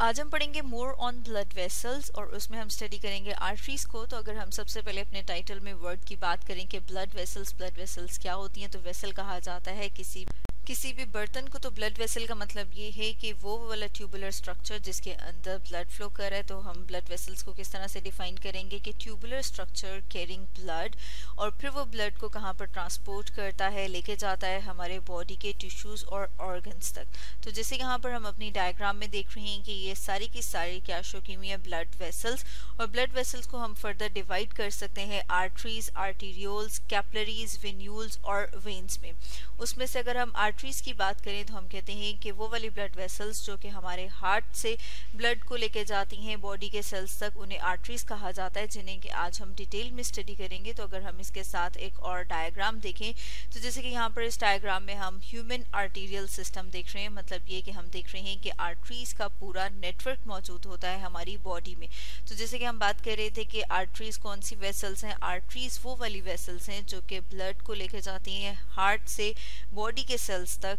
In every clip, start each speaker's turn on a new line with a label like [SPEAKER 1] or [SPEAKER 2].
[SPEAKER 1] आज हम पढ़ेंगे मोर ऑन ब्लड वेसल्स और उसमें हम स्टडी करेंगे आर्टरीज को। तो अगर हम सबसे पहले अपने टाइटल में वर्ड की बात करें कि ब्लड वेसल्स ब्लड वेसल्स क्या होती हैं तो वेसल कहा जाता है किसी किसी भी बर्तन को तो ब्लड वेसल का मतलब ये है कि वो वाला ट्यूबुलर स्ट्रक्चर जिसके अंदर ब्लड फ्लो कर रहा है तो हम ब्लड वेसल्स को किस तरह से डिफाइन करेंगे कि ट्यूबुलर स्ट्रक्चर कैरिंग ब्लड और फिर वो ब्लड को कहाँ पर ट्रांसपोर्ट करता है, लेके जाता है हमारे बॉडी के टिश्यूज और ऑर्गन्स तक। तो जैसे यहाँ पर हम अपनी डायग्राम में देख रहे हैं कि ये सारी की सारी क्या शो की हुई है ब्लड वेसल्स और ब्लड वेसल्स को हम फर्दर डिवाइड कर सकते हैं आर्टरीज आर्टीरियोल्स कैपलरीज वेन्यूल्स और वेन्स में। उसमें से अगर हम आर्टरीज की बात करें तो हम कहते हैं कि वो वाली ब्लड वेसल्स जो कि हमारे हार्ट से ब्लड को लेके जाती हैं बॉडी के सेल्स तक, उन्हें आर्टरीज कहा जाता है, जिन्हें कि आज हम डिटेल में स्टडी करेंगे। तो अगर हम इसके साथ एक और डायग्राम देखें तो जैसे कि यहाँ पर इस डायग्राम में हम ह्यूमन आर्टीरियल सिस्टम देख रहे हैं। मतलब ये कि हम देख रहे हैं कि आर्टरीज का पूरा नेटवर्क मौजूद होता है हमारी बॉडी में। तो जैसे कि हम बात कर रहे थे कि आर्टरीज कौन सी वेसल्स हैं आर्टरीज वो वाली वेसल्स हैं जो कि ब्लड को लेके जाती हैं हार्ट से बॉडी के सेल्स तक।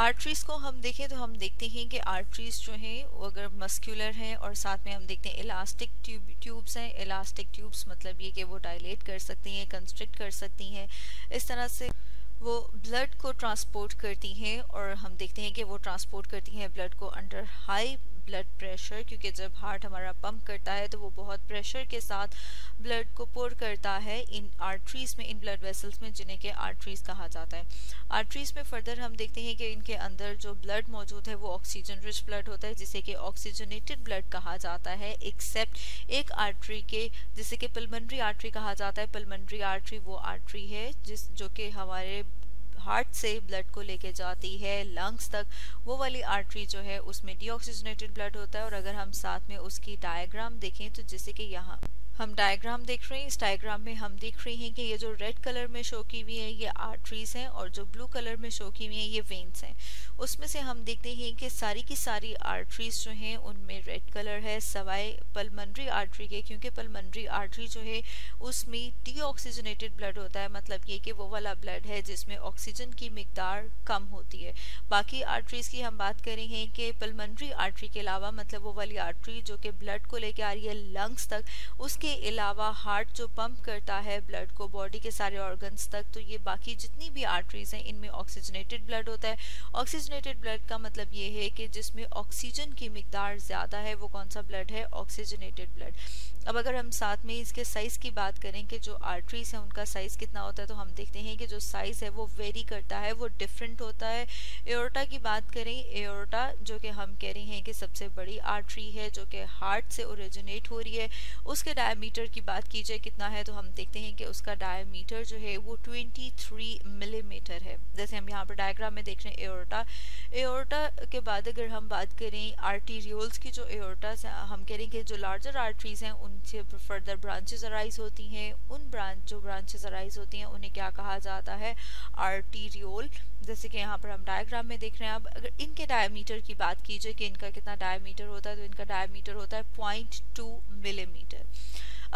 [SPEAKER 1] आर्टरीज को हम देखें तो हम देखते हैं कि आर्टरीज जो हैं, वो अगर मस्कुलर हैं और साथ में हम देखते हैं इलास्टिक ट्यूब ट्यूब्स हैं। इलास्टिक ट्यूब्स मतलब ये कि वो डायलेट कर सकती हैं कंस्ट्रिक्ट कर सकती हैं। इस तरह से वो ब्लड को ट्रांसपोर्ट करती हैं और हम देखते हैं कि वो ट्रांसपोर्ट करती हैं ब्लड को अंडर हाई ब्लड प्रेशर क्योंकि जब हार्ट हमारा पंप करता है तो वो बहुत प्रेशर के साथ ब्लड को पोर करता है इन आर्टरीज में, इन ब्लड वेसल्स में, जिन्हें के आर्टरीज कहा जाता है। आर्टरीज में फर्दर हम देखते हैं कि इनके अंदर जो ब्लड मौजूद है, वो ऑक्सीजन रिच ब्लड होता है, जिसे कि ऑक्सीजनेटेड ब्लड कहा जाता है एक्सेप्ट एक आर्टरी के, जिसे कि पलमनरी आर्टरी कहा जाता है। पलमनरी आर्टरी वो आर्टरी है, जिस, जो कि हमारे हार्ट से ब्लड को लेके जाती है लंग्स तक। वो वाली आर्टरी जो है, उसमें डीऑक्सीजनेटेड ब्लड होता है और अगर हम साथ में उसकी डायग्राम देखें तो जैसे कि यहाँ। हम डायग्राम देख रहे हैं। इस डायग्राम में हम देख रहे हैं कि ये जो रेड कलर में शो की हुई है, ये आर्टरीज हैं और जो ब्लू कलर में शो की हुई है, ये वेन्स हैं। उसमें से हम देखते हैं कि सारी की सारी आर्टरीज जो हैं, उनमें रेड कलर है सवाए पलमनरी आर्टरी के, क्योंकि पलमनरी आर्टरी जो है, उसमें डीऑक्सीजनेटेड ब्लड होता है। मतलब ये कि वो वाला ब्लड है जिसमें ऑक्सीजन की मकदार कम होती है। बाकी आर्टरीज की हम बात करें हैं कि पलमनरी आर्टरी के अलावा मतलब वो वाली आर्टरी जो कि ब्लड को लेके आ रही है लंग्स तक उसके अलावा हार्ट जो पंप करता है ब्लड को, बॉडी के सारे ऑर्गन्स तक तो ये बाकी जितनी भी आर्टरीज हैं, इनमें ऑक्सीजनेटेड ब्लड होता है। ऑक्सीजनेटेड ब्लड का मतलब ये है कि जिसमें ऑक्सीजन की मकदार ज़्यादा है, वो कौन सा ब्लड है? ऑक्सीजनेटेड ब्लड अब अगर हम साथ में इसके साइज़ की बात करें कि जो आर्टरीज हैं, उनका साइज़ कितना होता है तो हम देखते हैं कि जो साइज़ है, वो वेरी करता है, वो डिफरेंट होता है। एओर्टा की बात करें एओर्टा जो कि हम कह रहे हैं कि सबसे बड़ी आर्टरी है, जो कि हार्ट से ओरिजिनेट हो रही है, उसके डायमीटर की बात की जाए कितना है तो हम देखते हैं कि उसका डायमीटर जो है वो 23 मिलीमीटर mm है। जैसे हम यहाँ पर डायग्राम में देख रहे हैं एओर्टा एओर्टा के बाद अगर हम बात करें आर्टीरियोल्स की, जो एओर्टा हम कह रहे हैं कि जो लार्जर आर्टरीज हैं, उनसे फर्दर ब्रांचेज अराइज होती हैं। उन ब्रांच जो ब्रांचेज अराइज होती हैं, उन्हें क्या कहा जाता है? आर्टीरियोल जैसे कि यहाँ पर हम डायग्राम में देख रहे हैं। अब अगर इनके डायमीटर की बात की जाए कि इनका कितना डायमीटर होता है तो इनका डायमीटर होता है पॉइंट टू मिलीमीटर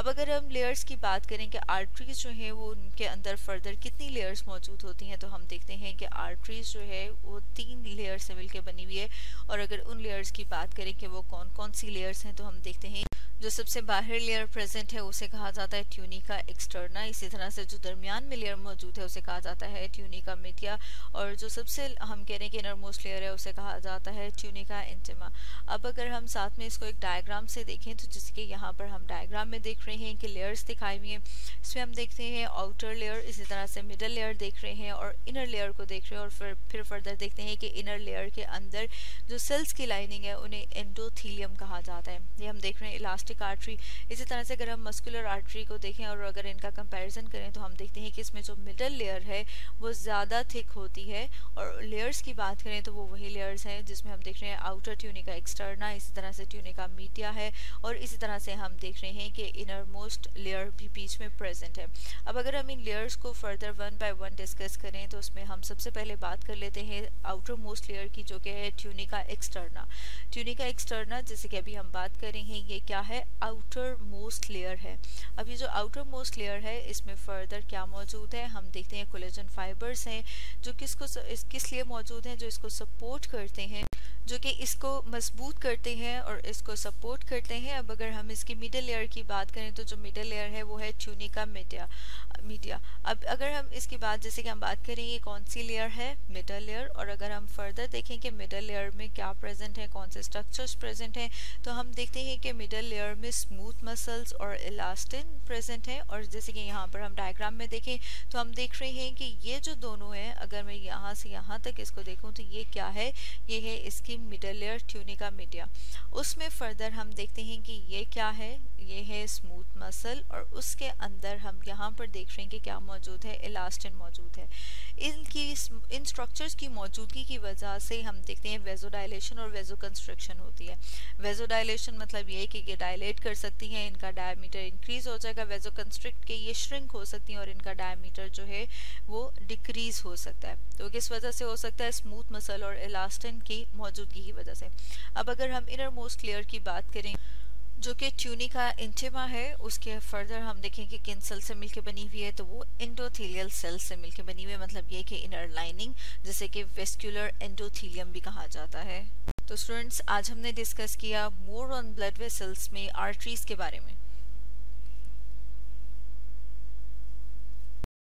[SPEAKER 1] अब अगर हम लेयर्स की बात करें कि आर्टरीज जो है वो उनके अंदर फर्दर कितनी लेयर्स मौजूद होती हैं तो हम देखते हैं कि आर्टरीज जो है वो तीन लेयर से मिलकर बनी हुई है। और अगर उन लेयर्स की बात करें कि वो कौन कौन सी लेयर्स हैं तो हम देखते हैं जो सबसे बाहर लेयर प्रेजेंट है, उसे कहा जाता है ट्यूनिका एक्सटर्ना इसी तरह से जो दरमियान में लेयर मौजूद है, उसे कहा जाता है ट्यूनिका मिथिया और जो सबसे हम कह रहे हैं कि इनर मोस्ट लेयर है, उसे कहा जाता है ट्यूनिका इंटिमा अब अगर हम साथ में इसको एक डायग्राम से देखें तो जिसके यहाँ पर हम डायग्राम में देख रहे हैं कि लेयर्स दिखाई हुई हैं। इसमें हम देखते हैं आउटर लेयर इसी तरह से मिडल लेयर देख रहे हैं और इनर लेयर को देख रहे हैं और फिर फिर फर्दर देखते हैं कि इनर लेयर के अंदर जो सेल्स की लाइनिंग है, उन्हें एंडोथीलियम कहा जाता है। ये हम देख रहे हैं इलास्टिक आर्टरी इसी तरह से अगर हम मस्कुलर आर्टरी को देखें और अगर इनका कंपेरिजन करें तो हम देखते हैं कि इसमें जो मिडल लेयर है, वो ज़्यादा थिक होती है और लेयर्स की बात करें तो वो वही लेयर्स हैं जिसमें हम देख रहे हैं आउटर ट्यूनिका एक्सटर्ना इसी तरह से ट्यूनिका मीडिया है और इसी तरह से हम देख रहे हैं कि इनर मोस्ट लेयर भी बीच में प्रेजेंट है। अब अगर हम इन लेयर्स को further one by one discuss करें तो उसमें हम सबसे पहले बात कर लेते हैं आउटर मोस्ट लेयर की, जो कि है ट्यूनिका एक्सटर्ना ट्यूनिका एक्सटर्ना जैसे कि अभी हम बात कर रहे हैं, ये क्या है? आउटर मोस्ट लेयर है। अब ये जो आउटर मोस्ट लेयर है, इसमें फर्दर क्या मौजूद है? हम देखते हैं कोलेजन फाइबर्स हैं, जो किसको किस लिए मौजूद हैं, जो इसको सपोर्ट करते हैं। जो कि इसको मज़बूत करते हैं और इसको सपोर्ट करते हैं। अब अगर हम इसकी मिडल लेयर की बात करें तो जो मिडल लेयर है, वो है ट्यूनिका मीडिया मीडिया अब अगर हम इसकी बात, जैसे कि हम बात करें ये कौन सी लेयर है मिडल लेयर और अगर हम फर्दर देखें कि मिडल लेयर में क्या प्रेजेंट है, कौन से स्ट्रक्चर्स प्रेजेंट हैं तो हम देखते हैं कि मिडल लेयर में स्मूथ मसल्स और इलास्टिन प्रेजेंट हैं। और जैसे कि यहाँ पर हम डायग्राम में देखें तो हम देख रहे हैं कि ये जो दोनों हैं, अगर मैं यहाँ से यहाँ तक इसको देखूँ तो ये क्या है? ये है इसकी मिडल लेयर ट्यूनिका मीडिया उसमें फर्दर हम देखते हैं कि ये क्या है? ये है स्मूथ मसल और उसके अंदर हम यहाँ पर देख रहे हैं कि क्या मौजूद है? इलास्टिन मौजूद है. इनकी इन स्ट्रक्चर्स की मौजूदगी की वजह से हम देखते हैं वेजोडाइलेशन और वेजो कंस्ट्रक्शन होती है. वेजोडाइलेशन मतलब ये कि ये डायलेट कर सकती हैं, इनका डायमीटर इंक्रीज हो जाएगा वेजो कंस्ट्रिक्ट के ये श्रिंक हो सकती हैं और इनका डायमीटर जो है वो डिक्रीज हो सकता है. तो किस वजह से हो सकता है? स्मूथ मसल और इलास्टिन की मौजूदगी की वजह से। अब अगर हम इनर मोस्ट लेयर की बात करें, जो कि ट्यूनिका इंटिमा है, उसके फर्दर हम देखें कि किन सेल से मिलकर बनी हुई है तो वो एंडोथीलियल सेल से मिलकर बनी हुई है मतलब ये कि इनर लाइनिंग जिसे कि वेस्कुलर एंडोथीलियम भी कहा जाता है। तो स्टूडेंट्स आज हमने डिस्कस किया मोर ऑन ब्लड वेसल्स में आर्टरीज के बारे में।